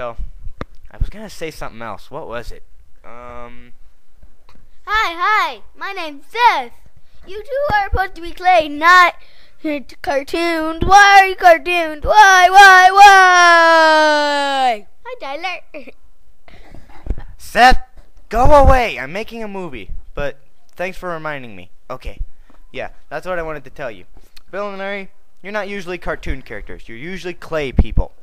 so I was gonna say something else. What was it? Um. Hi, hi. My name's Seth. You two are supposed to be clay, not cartoons. Why are you cartoons? Why, why, why? Hi, Tyler. Seth, go away. I'm making a movie. But thanks for reminding me. Okay. Yeah, that's what I wanted to tell you. Bill and Larry, you're not usually cartoon characters. You're usually clay people.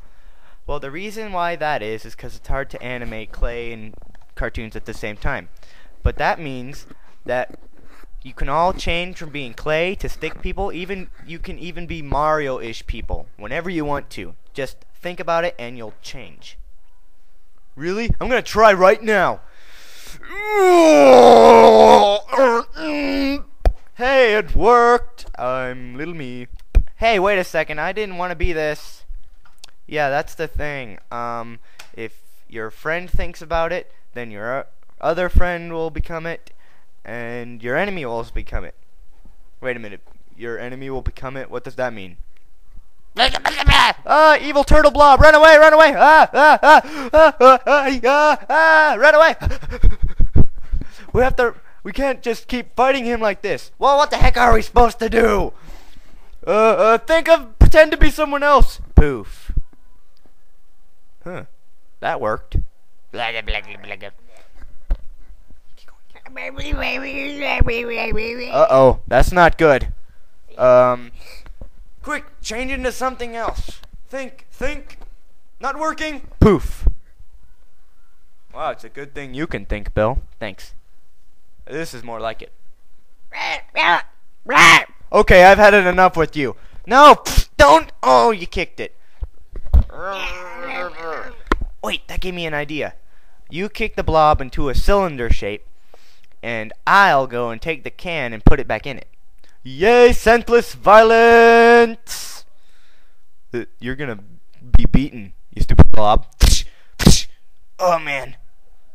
Well, the reason why that is is because it's hard to animate clay and cartoons at the same time. But that means that you can all change from being clay to stick people. Even you can even be Mario-ish people whenever you want to. Just think about it and you'll change. Really? I'm gonna try right now. Hey, it worked. I'm little me. Hey, wait a second. I didn't want to be this. Yeah, that's the thing. Um, if your friend thinks about it, then your other friend will become it, and your enemy will also become it. Wait a minute. Your enemy will become it? What does that mean? ah, evil turtle blob! Run away! Run away! Ah, ah, ah, ah, ah, ah, ah, ah run away! we have to. We can't just keep fighting him like this. Well, what the heck are we supposed to do? Uh, uh, think of pretend to be someone else. Poof. Huh. That worked. Uh-oh, that's not good. Um, quick, change into something else. Think, think. Not working. Poof. Wow, it's a good thing you can think, Bill. Thanks. This is more like it. Okay, I've had it enough with you. No, don't. Oh, you kicked it. Wait, that gave me an idea. You kick the blob into a cylinder shape, and I'll go and take the can and put it back in it. Yay, senseless violence! Uh, you're gonna be beaten, you stupid blob. Oh man,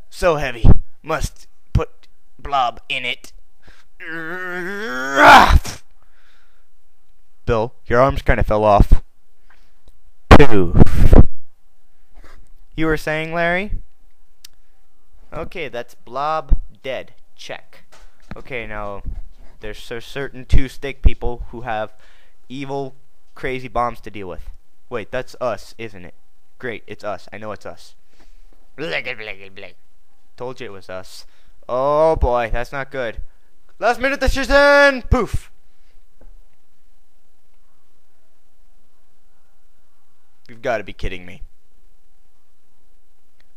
so heavy. Must put blob in it. Bill, your arms kind of fell off. Poof. You were saying, Larry? Okay, that's blob dead. Check. Okay, now there's a certain two stick people who have evil, crazy bombs to deal with. Wait, that's us, isn't it? Great, it's us. I know it's us. Told you it was us. Oh boy, that's not good. Last minute decision! Poof! Got to be kidding me.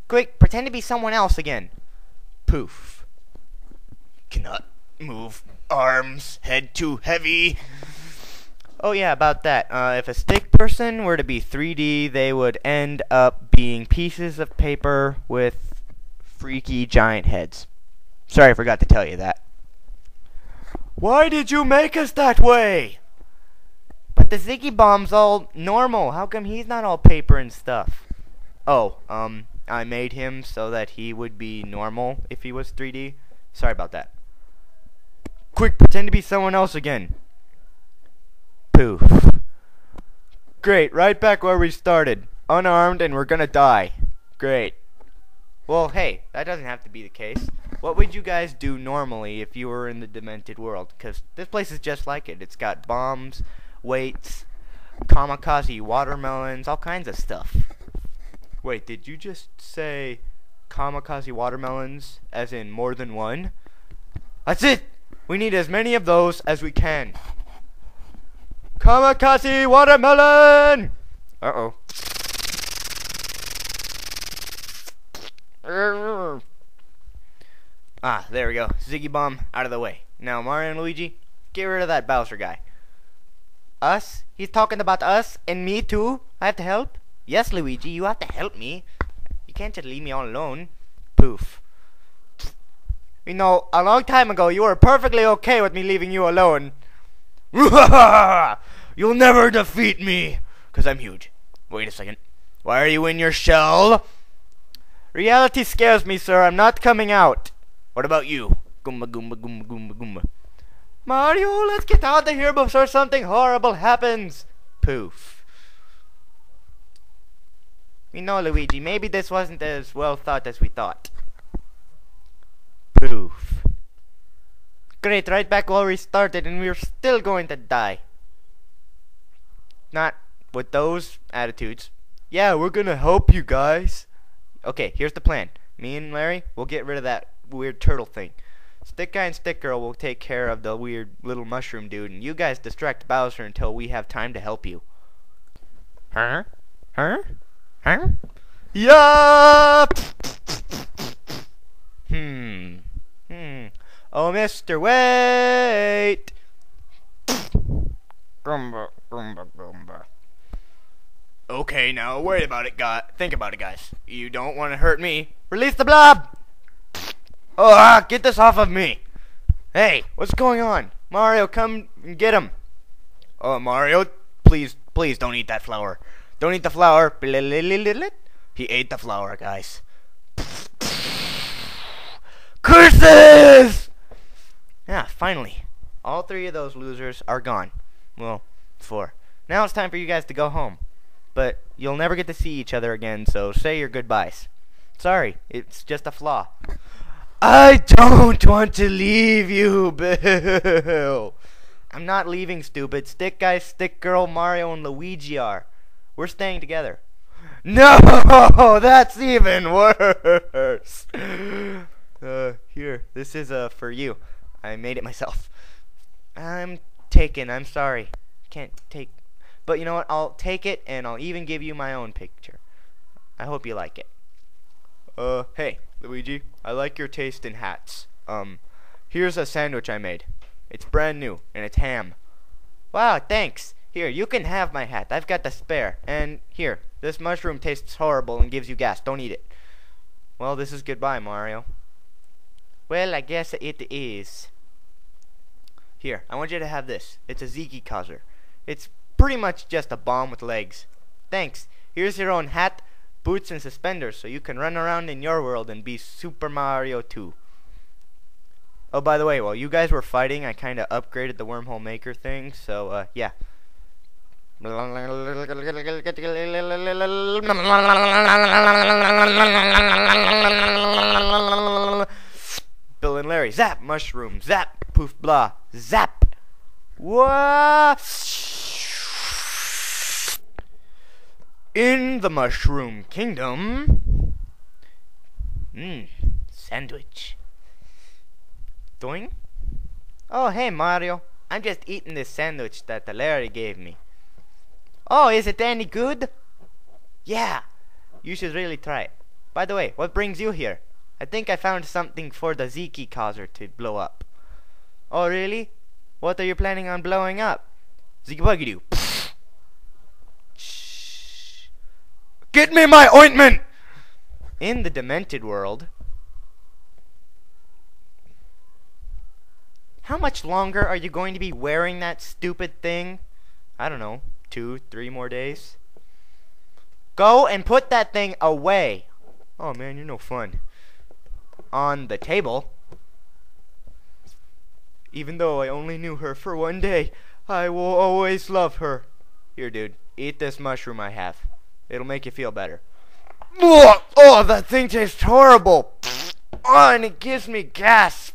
Quick, pretend to be someone else again. Poof. Cannot move arms, head too heavy. Oh yeah, about that. Uh, if a stick person were to be 3D, they would end up being pieces of paper with freaky giant heads. Sorry, I forgot to tell you that. Why did you make us that way? But the Ziggy Bomb's all normal. How come he's not all paper and stuff? Oh, um, I made him so that he would be normal if he was 3D. Sorry about that. Quick, pretend to be someone else again. Poof. Great, right back where we started. Unarmed and we're gonna die. Great. Well, hey, that doesn't have to be the case. What would you guys do normally if you were in the demented world? Because this place is just like it. It's got bombs, weights, kamikaze watermelons, all kinds of stuff. Wait, did you just say kamikaze watermelons as in more than one? That's it! We need as many of those as we can. Kamikaze watermelon! Uh-oh. Ah, there we go. Ziggy Bomb out of the way. Now, Mario and Luigi, get rid of that Bowser guy. Us? He's talking about us and me too? I have to help? Yes, Luigi, you have to help me. You can't just leave me all alone. Poof. You know, a long time ago, you were perfectly okay with me leaving you alone. You'll never defeat me, because I'm huge. Wait a second. Why are you in your shell? Reality scares me, sir. I'm not coming out. What about you? Goomba, goomba, goomba, goomba, goomba. Mario, let's get out of here before something horrible happens. Poof. We know, Luigi. Maybe this wasn't as well thought as we thought. Poof. Great, right back where we started, and we're still going to die. Not with those attitudes. Yeah, we're gonna help you guys. Okay, here's the plan. Me and Larry, we'll get rid of that weird turtle thing. Stick Guy and Stick Girl will take care of the weird little mushroom dude, and you guys distract Bowser until we have time to help you. Huh? Huh? Huh? Yup! Hmm. Hmm. Oh, mister, wait! Grumba, grumba, grumba. Okay, now, worry about it, guy. Think about it, guys. You don't want to hurt me. Release the blob! Oh, ah, get this off of me! Hey, what's going on? Mario, come and get him. Oh, Mario, please, please don't eat that flower. Don't eat the flower. He ate the flower, guys. Curses! Yeah, finally. All three of those losers are gone. Well, four. Now it's time for you guys to go home. But you'll never get to see each other again, so say your goodbyes. Sorry, it's just a flaw. I don't want to leave you, Bill. I'm not leaving, stupid. Stick guy, stick girl, Mario, and Luigi are. We're staying together. No, that's even worse. Uh, here, this is uh for you. I made it myself. I'm taken. I'm sorry. Can't take. But you know what? I'll take it, and I'll even give you my own picture. I hope you like it. Uh, hey, Luigi. I like your taste in hats. Um, here's a sandwich I made. It's brand new, and it's ham. Wow, thanks. Here, you can have my hat. I've got the spare. And here, this mushroom tastes horrible and gives you gas. Don't eat it. Well, this is goodbye, Mario. Well, I guess it is. Here, I want you to have this. It's a Ziki causer. It's pretty much just a bomb with legs. Thanks. Here's your own hat, boots, and suspenders so you can run around in your world and be Super Mario 2. Oh, by the way, while you guys were fighting, I kind of upgraded the Wormhole Maker thing, so, uh, yeah. Bill and Larry, zap, mushroom, zap, poof, blah, zap. What? In the Mushroom Kingdom. Mmm, sandwich. Doing? Oh, hey, Mario. I'm just eating this sandwich that Larry gave me. Oh, is it any good? Yeah, you should really try it. By the way, what brings you here? I think I found something for the Ziki causer to blow up. Oh, really? What are you planning on blowing up? Ziki Buggy Get me my ointment! In the demented world, how much longer are you going to be wearing that stupid thing? I don't know, two, three more days? Go and put that thing away. Oh man, you're no fun. On the table. Even though I only knew her for one day, I will always love her. Here, dude, eat this mushroom I have. It'll make you feel better. Oh, that thing tastes horrible. Oh, and it gives me gas.